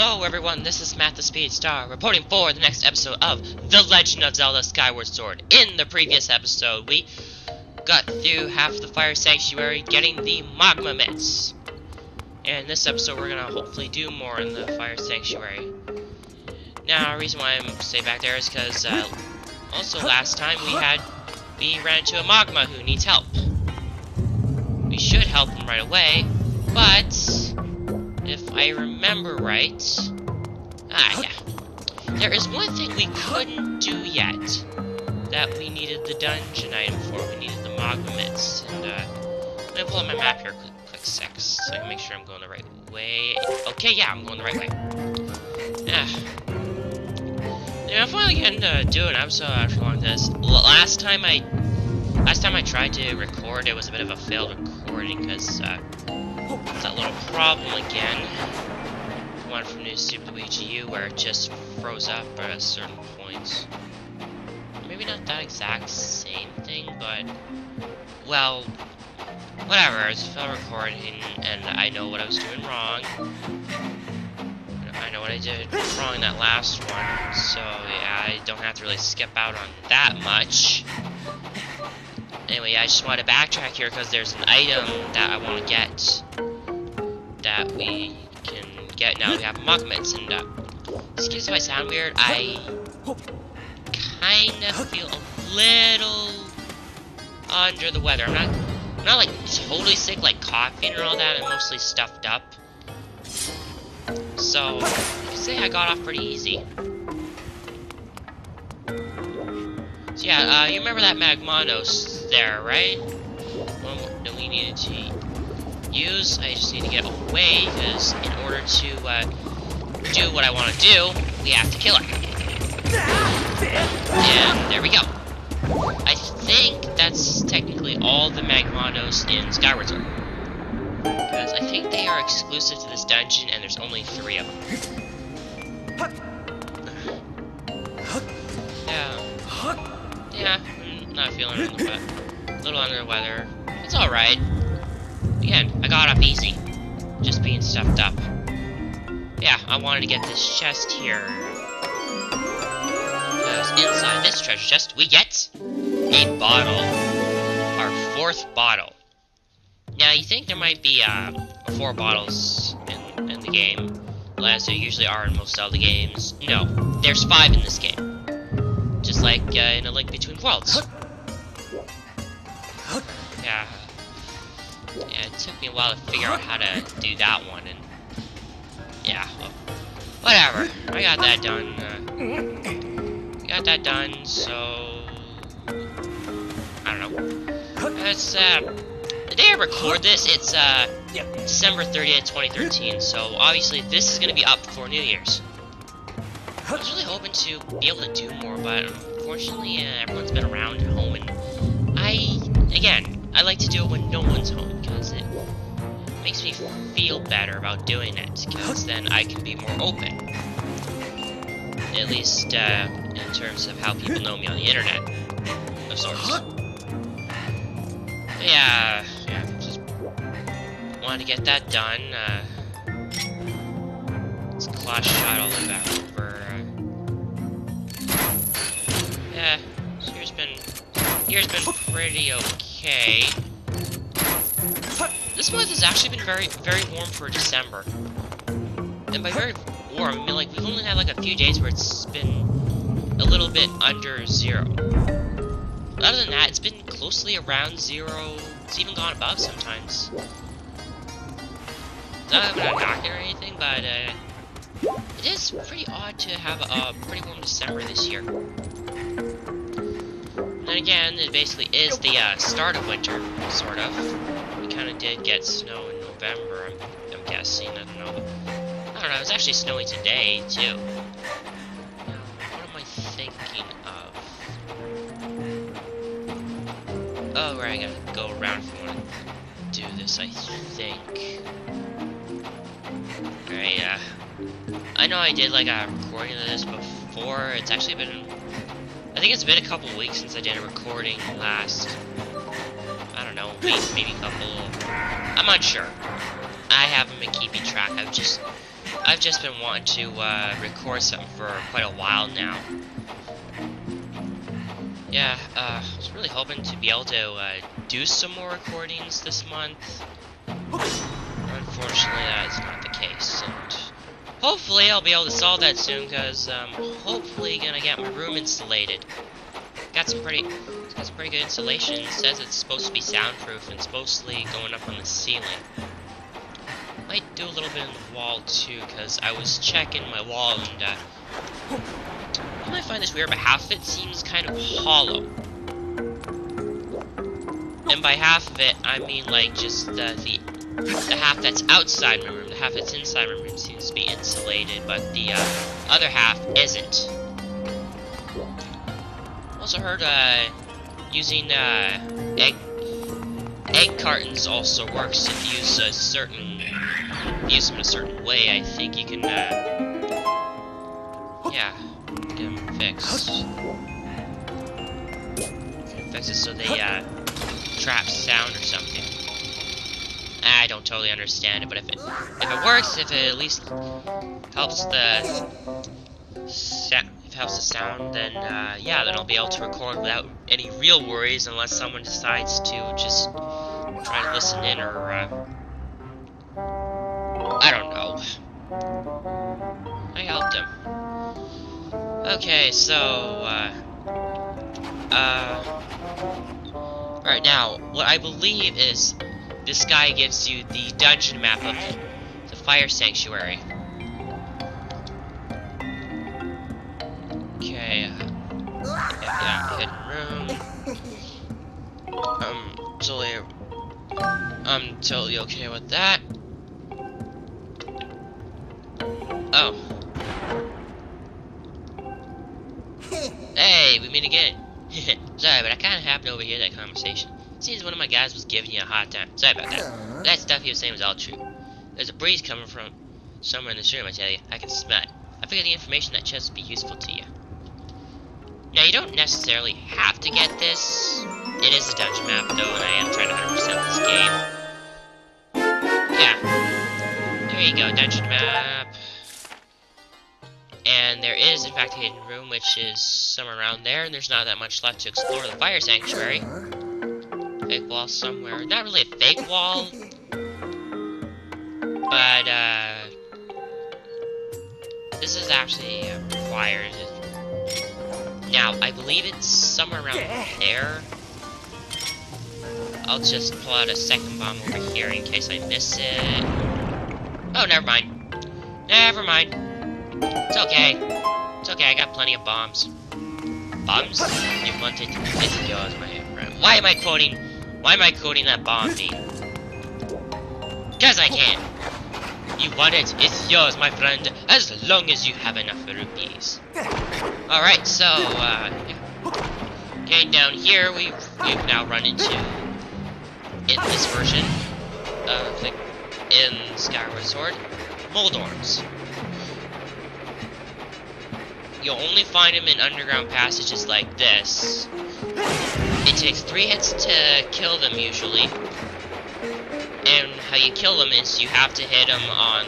Hello everyone, this is Matt the Speed Star, reporting for the next episode of The Legend of Zelda Skyward Sword. In the previous episode, we got through half the Fire Sanctuary getting the Mogma Mitts. And this episode we're gonna hopefully do more in the Fire Sanctuary. Now, the reason why I'm stay back there is because, uh, also last time we had, we ran into a Mogma who needs help. We should help him right away, but I remember right. Ah, yeah. There is one thing we couldn't do yet that we needed the dungeon item for. We needed the Mogma. And, uh, I'm gonna pull up my map here quick, quick sec, so I can make sure I'm going the right way. Okay, yeah, I'm going the right way. Yeah. Yeah, I'm finally getting to do it. I'm episode after long this. Last time I, last time I tried to record, it was a bit of a failed recording because, uh, that little problem again. One from New Super Luigi U where it just froze up at a certain points. Maybe not that exact same thing, but well, whatever. It's failed recording, and I know what I was doing wrong. I know what I did wrong that last one, so yeah, I don't have to really skip out on that much. Anyway, I just want to backtrack here because there's an item that I want to get that we can get now we have Mogma Mitts and uh, excuse if I sound weird, I kind of feel a little under the weather. I'm not, I'm not like totally sick, like coughing or all that. I'm mostly stuffed up. So, can say I got off pretty easy. So yeah, uh, you remember that Magmanos there, right? Well, that we needed to use. I just need to get away, because in order to uh, do what I want to do, we have to kill it. And there we go. I think that's technically all the Magmanos in Skyward Sword. Because I think they are exclusive to this dungeon, and there's only three of them. Yeah. Yeah, not feeling a little under the weather. It's alright. Again, I got up easy. Just being stuffed up. Yeah, I wanted to get this chest here. Because inside this treasure chest, we get a bottle. Our fourth bottle. Now, you think there might be uh, four bottles in, in the game, as there usually are in most of the games. No, there's five in this game. Just like uh, in A Link Between Worlds. Yeah. Yeah, it took me a while to figure out how to do that one, and yeah, well, whatever. I got that done. Uh, got that done, so I don't know. It's uh, the day I record this, it's uh December 30th, 2013. So obviously this is gonna be up before New Year's. I was really hoping to be able to do more, but unfortunately, uh, everyone's been around home, and I, again, I like to do it when no one's home, because it makes me feel better about doing it, because then I can be more open. At least, uh, in terms of how people know me on the internet, of sorts. But yeah, yeah, just wanted to get that done, uh, it's claw shot all about over, yeah, this year's been, year's been pretty okay. This month has actually been very, very warm for December. And by very warm, I mean like we've only had like a few days where it's been a little bit under zero. Other than that, it's been closely around zero. It's even gone above sometimes. Not that I'm knocking or anything, but uh, it is pretty odd to have a, a pretty warm December this year. Again, it basically is the uh, start of winter, sort of. We kind of did get snow in November, I'm, I'm guessing. I don't know. I don't know, it's actually snowing today, too. What am I thinking of? Oh, right, I gotta go around if I want to do this, I think. Alright, uh, I know I did, like, a recording of this before. It's actually been I think it's been a couple weeks since I did a recording last. I don't know, maybe, maybe a couple. I'm not sure. I haven't been keeping track. I've just I've just been wanting to uh, record something for quite a while now. Yeah, uh, I was really hoping to be able to uh, do some more recordings this month. Unfortunately, that is not the case, and hopefully I'll be able to solve that soon, because I'm um, hopefully gonna get my room insulated. Got some pretty, got some pretty good insulation. It says it's supposed to be soundproof and supposedly going up on the ceiling. Might do a little bit in the wall too, because I was checking my wall and uh, you might find this weird, but half of it seems kind of hollow. And by half of it, I mean like just the the half that's outside my room, half that's inside room seems to be insulated, but the uh, other half isn't. Also heard uh, using uh, egg egg cartons also works if you use a certain use them in a certain way. I think you can uh, yeah get them fixed. Fix it so they uh, trap sound or something. I don't totally understand it, but if it if it works, if it at least helps the sound, if it helps the sound, then uh, yeah, then I'll be able to record without any real worries, unless someone decides to just try to listen in or uh, I don't know. I helped him. Okay, so uh, uh, right now, what I believe is this guy gives you the dungeon map of the fire sanctuary. Okay. Yeah, yeah, hidden room. Um, totally, I'm totally okay with that. Oh. Hey, we meet again. Sorry, but I kind of happened to overhear that conversation. Seems one of my guys was giving you a hard time. Sorry about that. Uh-huh. That stuff he was saying was all true. There's a breeze coming from somewhere in this room, I tell you. I can smell it. I figured the information that chest would be useful to you. Now, you don't necessarily have to get this. It is a dungeon map, though, and I am trying to 100% this game. Yeah. There you go, dungeon map. And there is, in fact, a hidden room, which is somewhere around there, and there's not that much left to explore the fire sanctuary fake wall somewhere. Not really a fake wall, but uh, this is actually uh, required. Now, I believe it's somewhere around there. I'll just pull out a second bomb over here in case I miss it. Oh, never mind. Never mind. It's okay. It's okay, I got plenty of bombs. Bombs? You wanted to it's yours, my friend. Why am I quoting why am I quoting that bomb theme? Because I can. You want it, it's yours, my friend, as long as you have enough rupees. Alright, so, uh. Getting down here, we've, we've now run into, in this version of the, in Skyward Sword, Moldorms. You'll only find them in underground passages like this, it takes three hits to kill them usually. And how you kill them is you have to hit them on,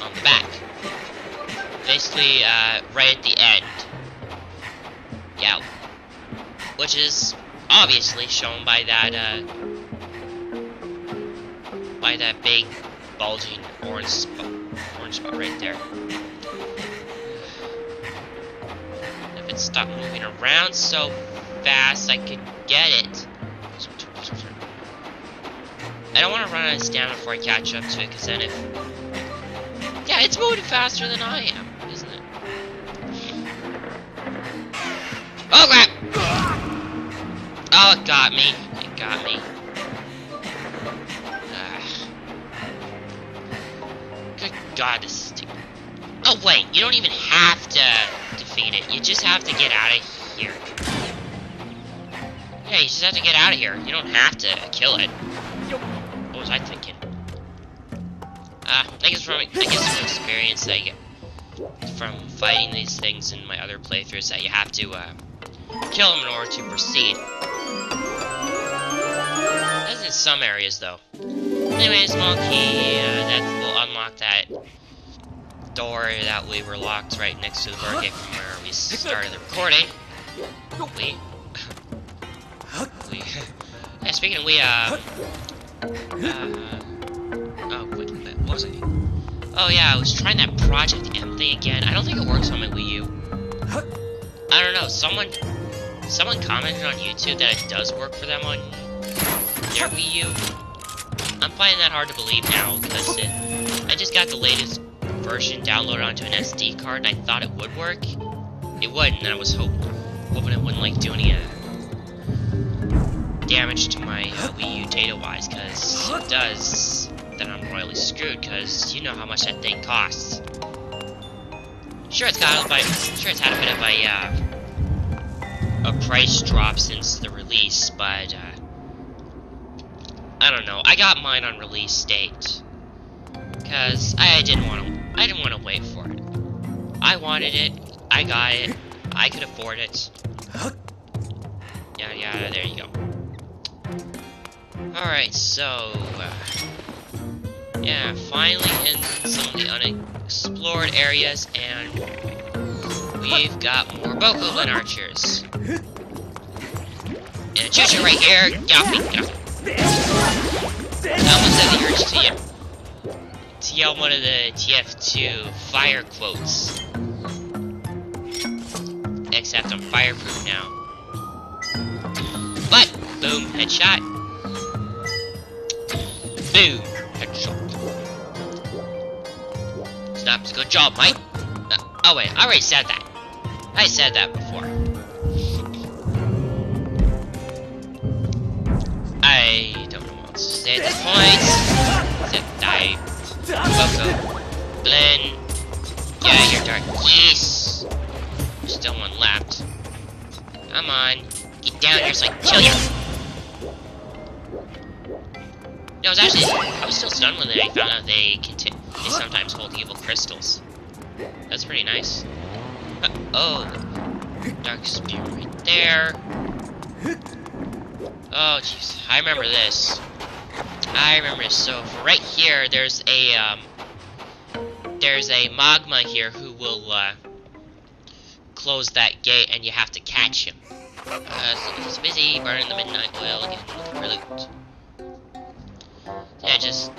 on the back. Basically, uh, right at the end. Yeah. Which is obviously shown by that, uh, by that big, bulging orange spot, orange spot right there. If it stopped moving around so fast I could get it. I don't want to run out of stamina before I catch up to it, because then if... Yeah, it's moving faster than I am, isn't it? Oh, crap! Oh, it got me. It got me. Good God, this is stupid. Oh, wait, you don't even have to defeat it. You just have to get out of here. Yeah, you just have to get out of here. You don't have to kill it. What was I thinking? Ah, I guess from I guess from experience that I get from fighting these things in my other playthroughs that you have to uh, kill them in order to proceed. That's in some areas though. Anyway, small key uh, that will unlock that door that we were locked right next to the gate from where we started the recording. We... speaking of, we, uh... uh oh, wait, what was I Oh yeah, I was trying that Project M thing again. I don't think it works on my Wii U. I don't know, someone... Someone commented on YouTube that it does work for them on their Wii U. I'm finding that hard to believe now, because it, I just got the latest version downloaded onto an SD card, and I thought it would work. It wouldn't, and I was hoping, hoping it wouldn't, like, do any, uh, damage to my uh, Wii U data-wise, because it does, then I'm royally screwed, because you know how much that thing costs. Sure, it's got a bit, sure it's had a bit of a, uh, a price drop since the release, but, uh, I don't know. I got mine on release date. Because I didn't want to I didn't want to wait for it. I wanted it. I got it. I could afford it. Yeah, yeah, there you go. Alright, so... Uh, yeah, finally in some of the unexplored areas, and we've got more Bokoblin archers. And a choo right here. Got me. I almost had the urge to yell one of the TF2 fire quotes. Except I'm fireproof now. But, boom, headshot. Boom, headshot. Snaps, good job, Mike. Uh, oh wait, I already said that. I said that before. I don't know what to say at this point. Except I... Boko. Blinn. Yeah, you're dark. Yes! Still one left. Come on. Get down here so I can kill you. No, I was actually... I was still stunned when I found out they, they sometimes hold evil crystals. That's pretty nice. Uh, oh. Dark spear right there. Oh, jeez. I remember this. I remember this. So, right here, there's a, um... There's a Mogma here who will, uh... Close that gate, and you have to catch him. Uh, so he's busy burning the midnight oil again loot. Yeah, just...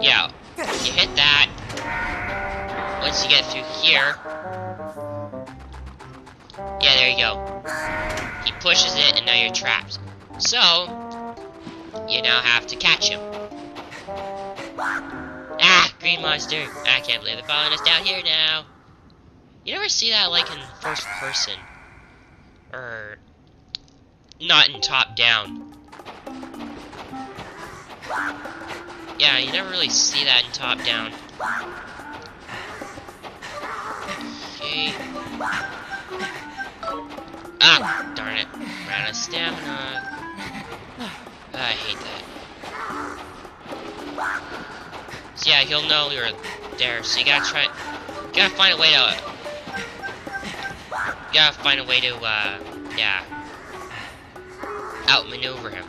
Yeah, you hit that. Once you get through here... Yeah, there you go. He pushes it, and now you're trapped. So, you now have to catch him. Ah, green monster. I can't believe they're following us down here now. You never see that, like, in first person. Or, not in top down. Yeah, you never really see that in top down. Okay. Ah, darn it. Ran out of stamina. I hate that. So yeah, he'll know you're there, so you gotta try... You gotta find a way to... You gotta find a way to, uh, yeah. Outmaneuver him.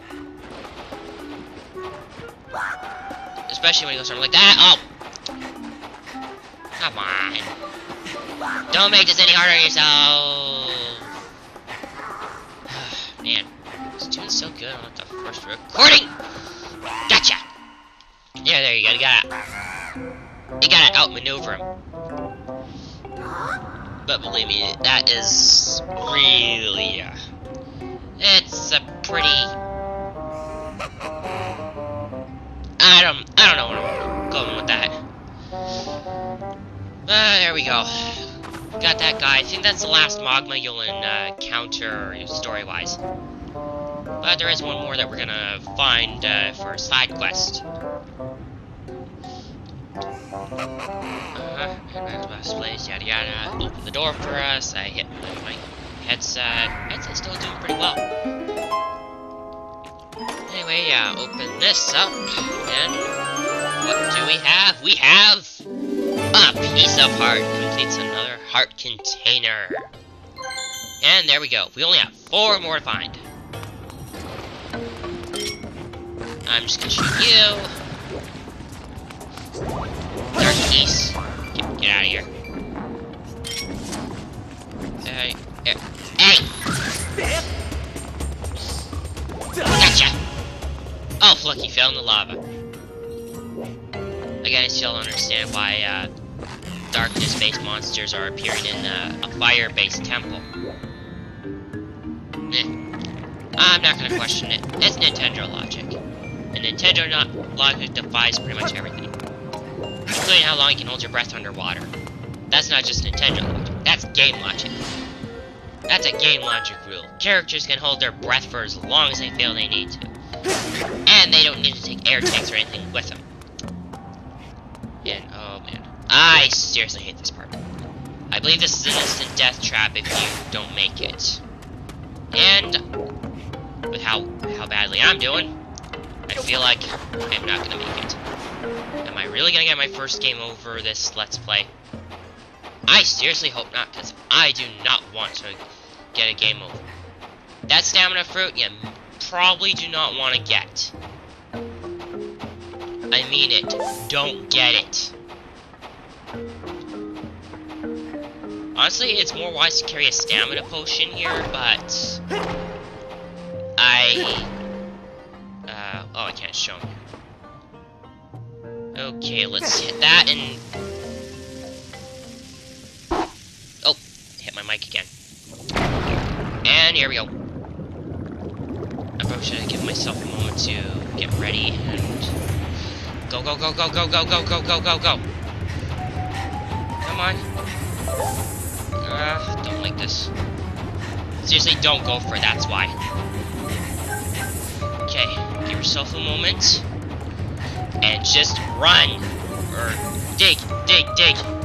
Especially when he goes something like that. Oh! Come on. Don't make this any harder on yourself. Man, it's doing so good on the first recording. Gotcha. Yeah, there you go. You gotta, you gotta outmaneuver him. But believe me, that is really, uh, it's a pretty. I don't, I don't know where I'm going with that. Uh, there we go. Got that guy. I think that's the last Mogma you'll encounter story-wise. But there is one more that we're gonna find uh, for a side quest. Uh-huh, best place, yada yada. Open the door for us. I hit my headset. Headset's still doing pretty well. Anyway, yeah, open this up, and what do we have? We have a piece of heart. Completes another heart container. And there we go. We only have four more to find. I'm just gonna shoot you. Dark Keese. Get, get out of here. Hey, eh, hey, hey! Look, he fell in the lava. I still don't understand why uh, darkness-based monsters are appearing in uh, a fire-based temple. Eh. I'm not gonna question it. It's Nintendo logic. And Nintendo not logic defies pretty much everything. Including how long you can hold your breath underwater. That's not just Nintendo logic, that's game logic. That's a game logic rule. Characters can hold their breath for as long as they feel they need to. And they don't need to take air tanks or anything with them. And, oh man. I seriously hate this part. I believe this is an instant death trap if you don't make it. And, with how, how badly I'm doing, I feel like I'm not gonna make it. Am I really gonna get my first game over this Let's Play? I seriously hope not, because I do not want to get a game over. That stamina fruit, you probably do not want to get. I mean it. Don't get it. Honestly, it's more wise to carry a stamina potion here, but... I... Uh, oh, I can't show him. Okay, let's hit that and... Oh, hit my mic again. And here we go. Myself a moment to get ready and... Go, go, go, go, go, go, go, go, go, go, go! Come on. Uh, don't like this. Seriously, don't go for it, that's why. Okay, give yourself a moment. And just run! Or dig, dig, dig!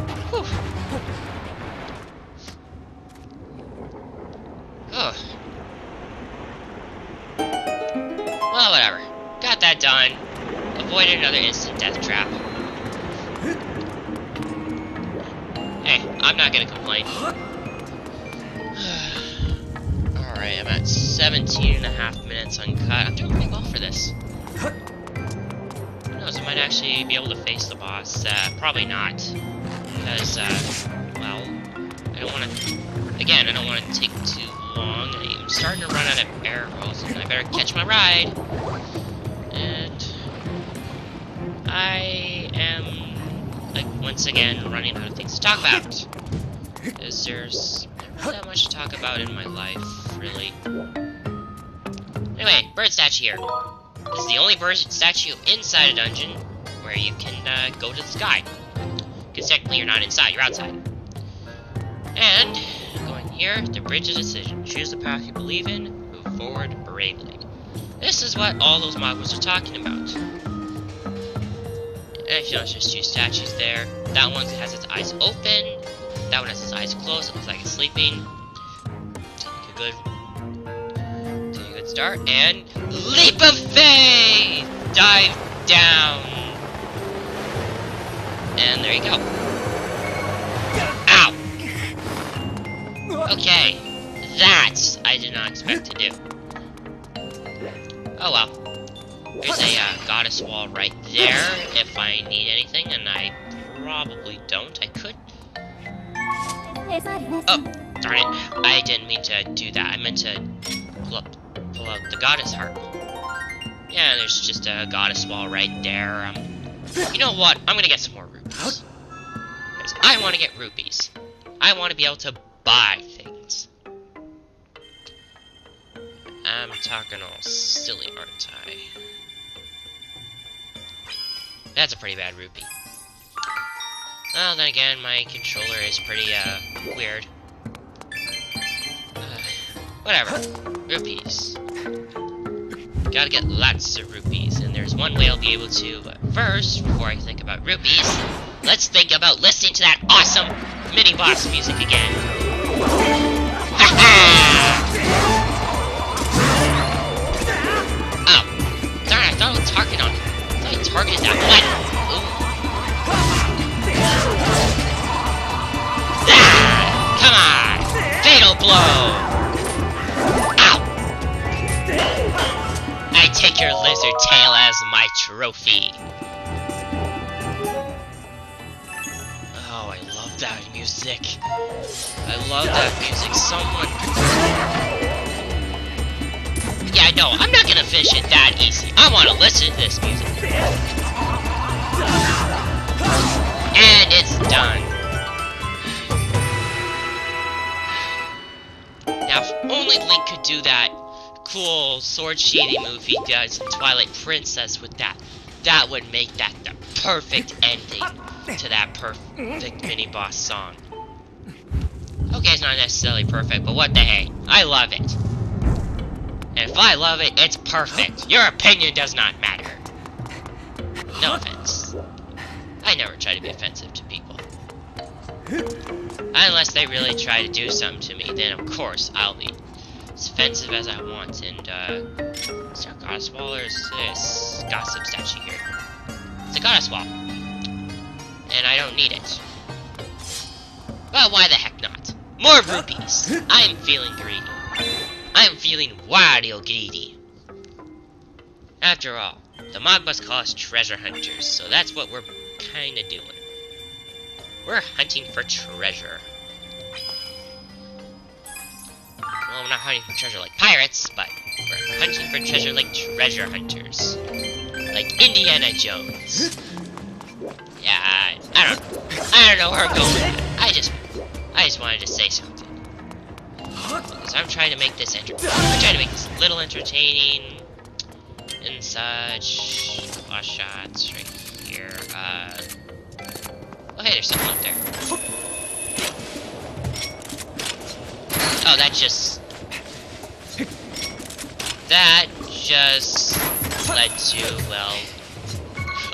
Actually be able to face the boss. Uh, probably not. Because, uh, well, I don't want to... Again, I don't want to take too long. I'm starting to run out of arrows, and I better catch my ride. And... I am, like, once again, running out of things to talk about. Because there's not that much to talk about in my life, really. Anyway, bird statue here. This is the only bird statue inside a dungeon where you can uh, go to the sky. Because technically you're not inside, you're outside. And, going here, the bridge of decision. Choose the path you believe in, move forward bravely. This is what all those modules are talking about. If you notice, there's two statues there. That one has its eyes open. That one has its eyes closed. It looks like it's sleeping. Take a good, take a good start and leap of faith. Dive down. And there you go. Ow. Okay, that I did not expect to do. Oh well. There's a uh, goddess wall right there if I need anything, and I probably don't. I could. Oh, darn it. I didn't mean to do that. I meant to pull up, pull out the goddess heart. Yeah, there's just a goddess wall right there. Um, you know what? I'm gonna get some more. Because I want to get rupees. I want to be able to buy things. I'm talking all silly, aren't I? That's a pretty bad rupee. Well, then again, my controller is pretty, uh, weird. Uh, whatever. Rupees. Gotta get lots of rupees, and there's one way I'll be able to. But first, before I think about rupees, let's think about listening to that awesome mini-boss music again. Oh. Darn, I thought it was target on I thought it targeted that one. Ah! Come on! Fatal blow! Your lizard tail as my trophy. Oh, I love that music. I love that music. Someone. Yeah, no, I'm not gonna finish it that easy. I want to listen to this music. And it's done. Now, if only Link could do that cool sword shading move he does in Twilight Princess with that, that would make that the perfect ending to that perfect mini boss song. Okay, it's not necessarily perfect, but what the heck? I love it. And if I love it, it's perfect. Your opinion does not matter. No offense. I never try to be offensive to people. Unless they really try to do something to me, then of course I'll be as offensive as I want. And, uh, is there a goddess wall or is this gossip statue here? It's a goddess wall. And I don't need it. Well, why the heck not? More rupees! I'm feeling greedy. I'm feeling wild greedy. After all, the Mogmas call us treasure hunters, so that's what we're kinda doing. We're hunting for treasure. Well, we're not hunting for treasure like pirates, but we're hunting for treasure like treasure hunters. Like Indiana Jones. Yeah, I, I don't I don't know where I'm going I just I just wanted to say something. Because I'm trying to make this enter I'm trying to make this little entertaining and such. Boss shots right here. Uh Oh, hey, there's something up there. Oh, that just... That just led to, well...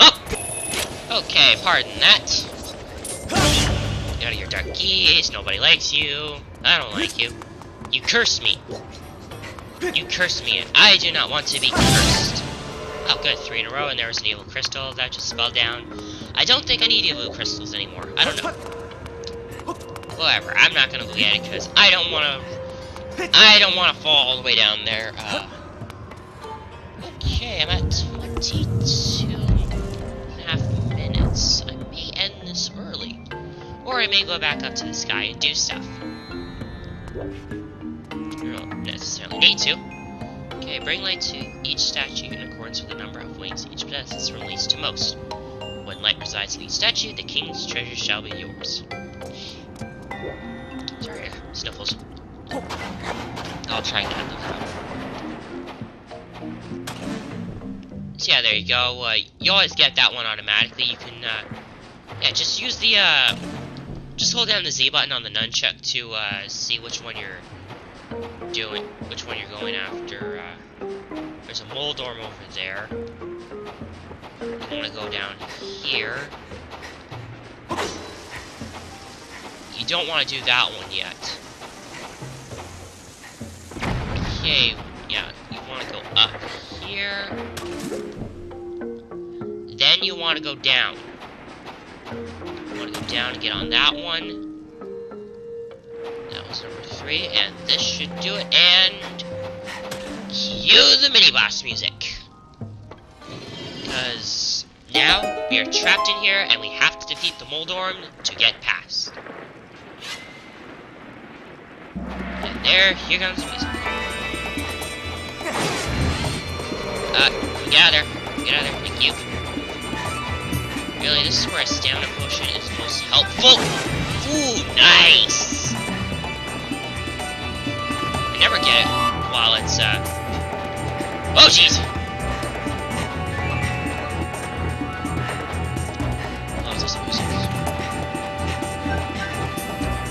Oh! Okay, pardon that. Get out of your dark Keese, nobody likes you. I don't like you. You curse me. You curse me, and I do not want to be cursed. Oh, good, three in a row, and there was an evil crystal that just fell down. I don't think I need evil crystals anymore. I don't know. Whatever, I'm not gonna look at it because I don't want to. I don't want to fall all the way down there. Uh, okay, I'm at 22 and a half minutes. I may end this early, or I may go back up to the sky and do stuff. You don't necessarily need to. Okay, bring light to each statue in accordance with the number of wings each possesses from least to most. When light resides in each statue, the king's treasure shall be yours. Sorry, sniffles. I'll try and get them So yeah, there you go. Uh, you always get that one automatically. You can, uh, yeah, just use the, uh, just hold down the Z button on the nunchuck to, uh, see which one you're doing, which one you're going after. Uh, there's a Moldorm over there. I'm gonna go down here. You don't want to do that one yet. Okay, yeah, you want to go up here. Then you want to go down. You want to go down and get on that one. That was number three, and this should do it, and... Cue the mini-boss music. Because now we are trapped in here, and we have to defeat the Moldorm to get past. And there, here comes the music. Uh, get out of there. Get out of there, thank you. Really, this is where a stamina potion is most helpful. Ooh, nice! I never get it while it's, uh... Oh, jeez! Oh, is this music?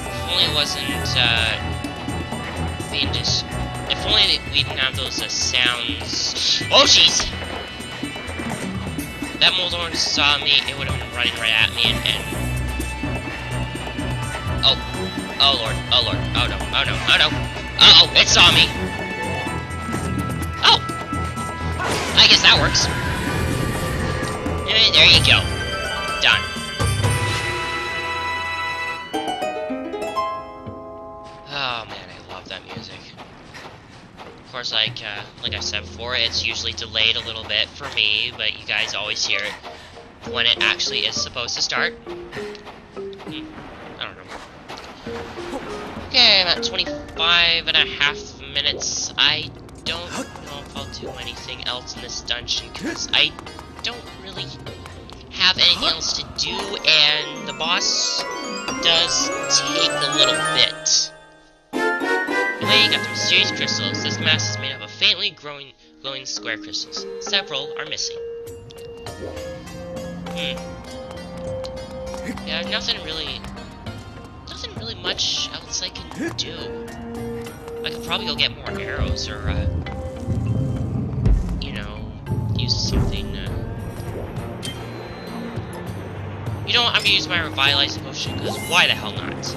If only it wasn't, uh... being just... If only we didn't have those, uh, sounds... Oh, jeez! That Moldorm saw me, it would have been running right at me, and... and... Oh. Oh, Lord. Oh, Lord. Oh, no. Oh, no. Oh, no. Uh oh, it saw me. Oh! I guess that works. there you go. Done. Course, like uh, like I said before, it's usually delayed a little bit for me, but you guys always hear it when it actually is supposed to start. Hmm, I don't know. Okay, at 25 and a half minutes. I don't know if I'll do anything else in this dungeon, because I don't really have anything else to do, and the boss does take a little bit. You got the mysterious crystals. This mass is made up of faintly growing, glowing square crystals. Several are missing. Hmm. Yeah, nothing really... Nothing really much else I can do. I could probably go get more arrows, or, uh... You know, use something, uh... You know what, I'm gonna use my revitalizing potion, because why the hell not?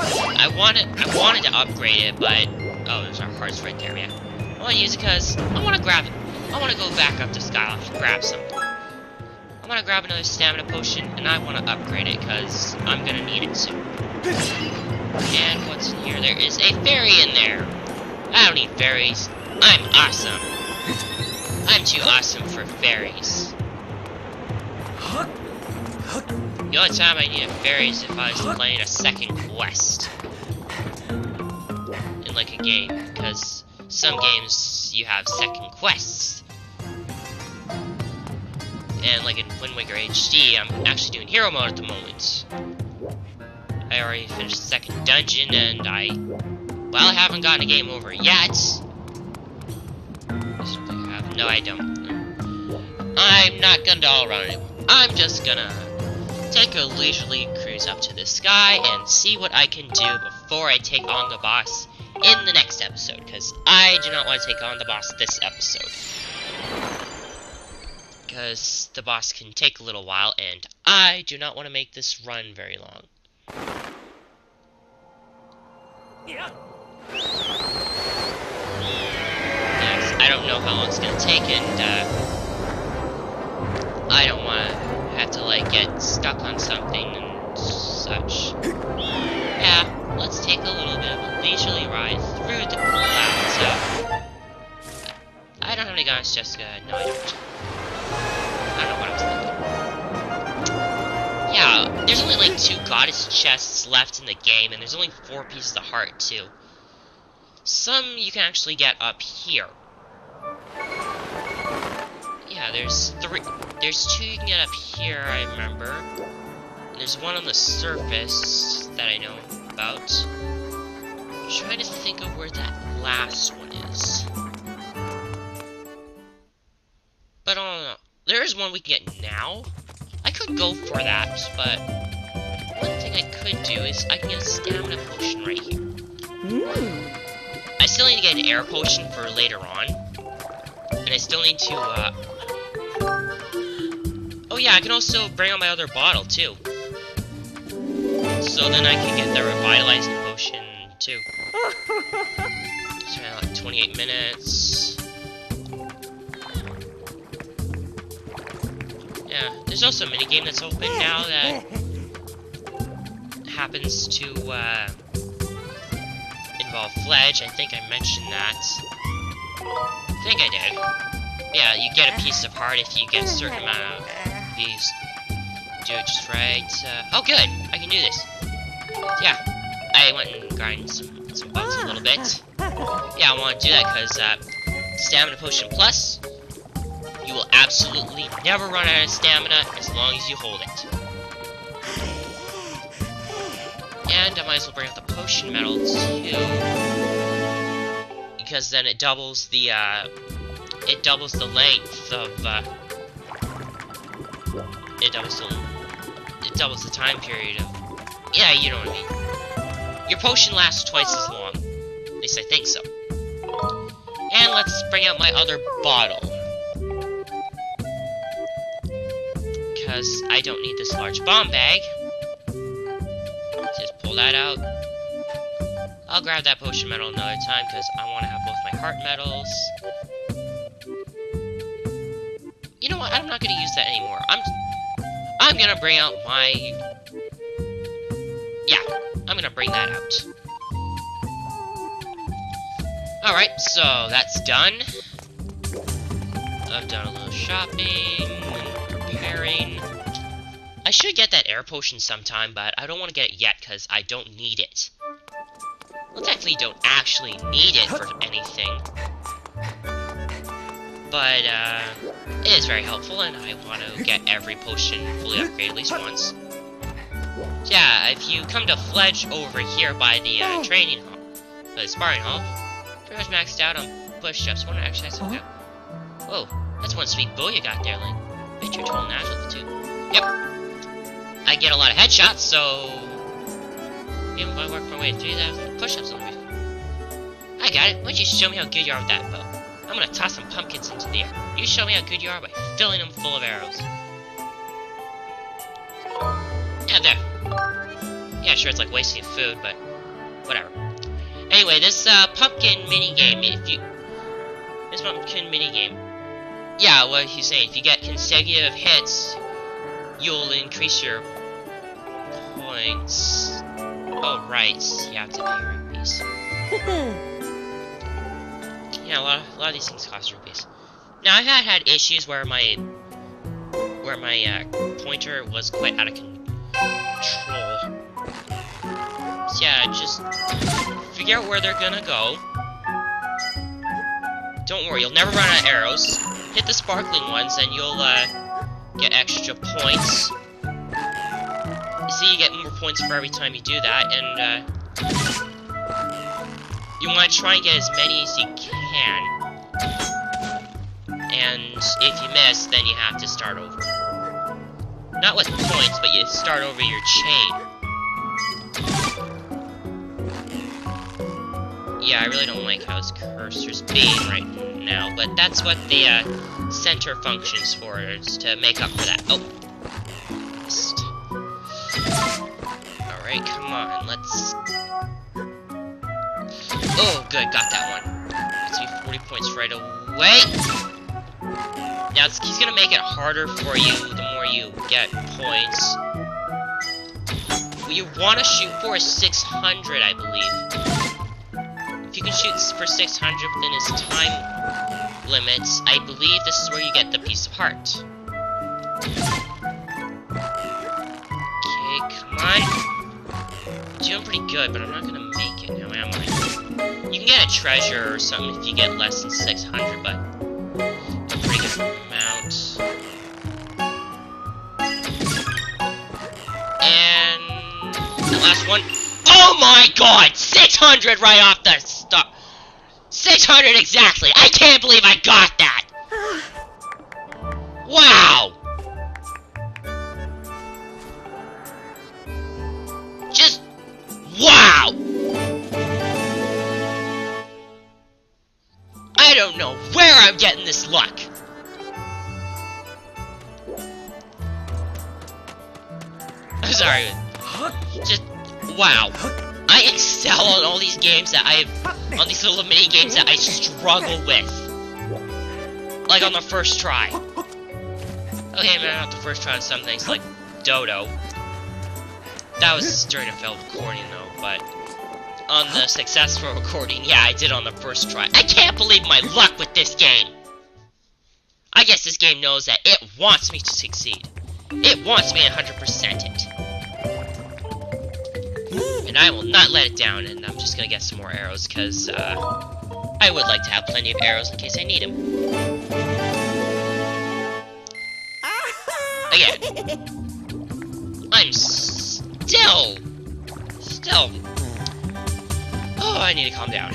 I wanted, I wanted to upgrade it, but... Oh, there's our hearts right there, yeah. I want to use it because I want to grab it. I want to go back up to Skyloft and grab something. I want to grab another stamina potion, and I want to upgrade it because I'm going to need it soon. And what's in here? There is a fairy in there. I don't need fairies. I'm awesome. I'm too awesome for fairies. The only time I need a fairy is if I was playing a second quest. In like a game, because some games you have second quests. And like in Wind Waker HD, I'm actually doing hero mode at the moment. I already finished the second dungeon and I, well, I haven't gotten a game over yet. No, I don't. I'm not gonna all around it. I'm just gonna take a leisurely up to the sky and see what I can do before I take on the boss in the next episode, because I do not want to take on the boss this episode. Because the boss can take a little while, and I do not want to make this run very long. Yeah. Yes, I don't know how long it's going to take, and, uh, I don't want to have to, like, get stuck on something such. Yeah, let's take a little bit of a leisurely ride through the clouds. Uh, I don't have any guns, Jessica. No, I don't. I don't know what I was thinking. Yeah, there's only like two goddess chests left in the game, and there's only four pieces of heart, too. Some you can actually get up here. Yeah, there's three. There's two you can get up here, I remember. There's one on the surface that I know about. I'm trying to think of where that last one is. But I don't know. There is one we can get now. I could go for that, but one thing I could do is I can get a stamina potion right here. I still need to get an air potion for later on. And I still need to, uh... Oh yeah, I can also bring out my other bottle, too. So then I can get the revitalizing potion, too. So like 28 minutes. Yeah, there's also a minigame that's open now that happens to, uh, involve Fledge. I think I mentioned that. I think I did. Yeah, you get a piece of heart if you get a certain amount of these. Do it just right. Uh, oh, good! I can do this. Yeah, I went and grind some, some bugs a little bit. Yeah, I want to do that because, uh, Stamina Potion Plus, you will absolutely never run out of stamina as long as you hold it. And I might as well bring out the potion medal too. Because then it doubles the, uh, it doubles the length of, uh, it doubles the, it doubles the time period of, yeah, you know what I mean. Your potion lasts twice as long. At least I think so. And let's bring out my other bottle. Because I don't need this large bomb bag. Just pull that out. I'll grab that potion medal another time because I want to have both my heart medals. You know what? I'm not going to use that anymore. I'm I'm going to bring out my... Yeah, I'm to bring that out. Alright, so that's done. I've done a little shopping and preparing. I I should get that air potion sometime, but I don't want to get it yet because I don't need it. Well, technically, don't actually need it for anything. But, uh, it is very helpful, and I want to get every potion fully upgraded at least once. Yeah, if you come to Fledge over here by the uh, training hall, the sparring hall, pretty much maxed out on push-ups. To exercise out? Whoa, that's one sweet bow you got there, Link. Bet you're total natural too. Yep. I get a lot of headshots, so even if I work my way through that push-ups on me. I got it. Why don't you show me how good you are with that bow? I'm gonna toss some pumpkins into the air. You show me how good you are by filling them full of arrows. Yeah, there. Yeah, sure, it's like wasting food, but whatever. Anyway, this uh, pumpkin mini game, if you this pumpkin mini game, yeah, what he's saying, if you get consecutive hits, you'll increase your points. Oh, right, you have to pay rupees. yeah, a lot, of, a lot of these things cost rupees. Now, I've had, had issues where my where my uh, pointer was quite out of control. So yeah, just figure out where they're gonna go. Don't worry, you'll never run out of arrows. Hit the sparkling ones, and you'll uh, get extra points. You see, you get more points for every time you do that, and uh, you want to try and get as many as you can. And if you miss, then you have to start over. Not with points, but you start over your chain. Yeah, I really don't like how his cursor's being right now, but that's what the uh, center functions for, is to make up for that. Oh! Missed. Alright, come on, let's... Oh, good, got that one. Gets me 40 points right away! Now, he's gonna make it harder for you the you get points. You want to shoot for 600, I believe. If you can shoot for 600 within his time limits, I believe this is where you get the piece of heart. Okay, come on. Doing pretty good, but I'm not gonna make it now, am I? You can get a treasure or something if you get less than 600, but last one. Oh my god! 600 right off the start! 600 exactly! I can't believe I got that! Wow! Just... Wow! I don't know where I'm getting this luck! I'm sorry. Wow. I excel on all these games that I've... On these little mini games that I struggle with. Like on the first try. Okay, maybe not the first try on some things like Dodoh. That was during a failed recording though, but on the successful recording, yeah, I did on the first try. I can't believe my luck with this game! I guess this game knows that it wants me to succeed. It wants me to 100% it. And I will not let it down, and I'm just gonna get some more arrows, because, uh, I would like to have plenty of arrows in case I need them. Again. I'm still... Still... Oh, I need to calm down.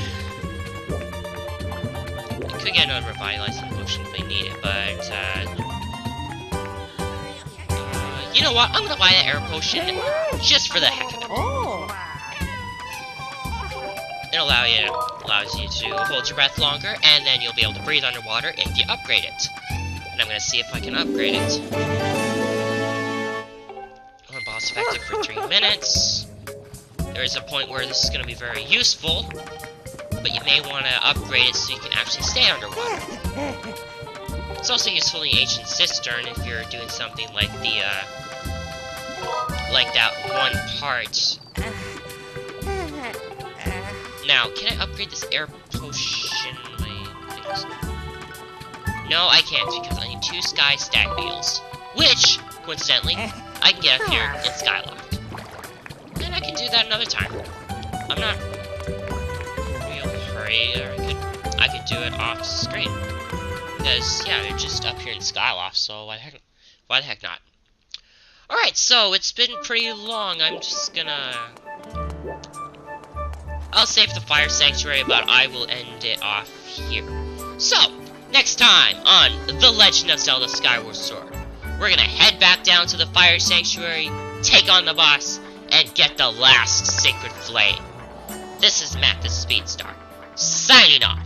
I could get another revitalizing potion if I need it, but, uh... uh you know what? I'm gonna buy that air potion just for the heck of it. It allow you, allows you to hold your breath longer, and then you'll be able to breathe underwater if you upgrade it. And I'm gonna see if I can upgrade it. One boss effective for three minutes. There is a point where this is gonna be very useful, but you may want to upgrade it so you can actually stay underwater. It's also useful in the ancient cistern if you're doing something like the, uh, like that one part now, can I upgrade this air potion? No, I can't because I need two sky stag beetles. Which, coincidentally, eh, I can get up here in Skyloft. And I can do that another time. I'm not real hurry, or I could, I could do it off screen. Because, yeah, they're just up here in Skyloft, so why the heck, why the heck not? Alright, so it's been pretty long. I'm just gonna... I'll save the Fire Sanctuary, but I will end it off here. So, next time on The Legend of Zelda Skyward Sword, we're gonna head back down to the Fire Sanctuary, take on the boss, and get the last Sacred Flame. This is Matt the Speedstar, signing off.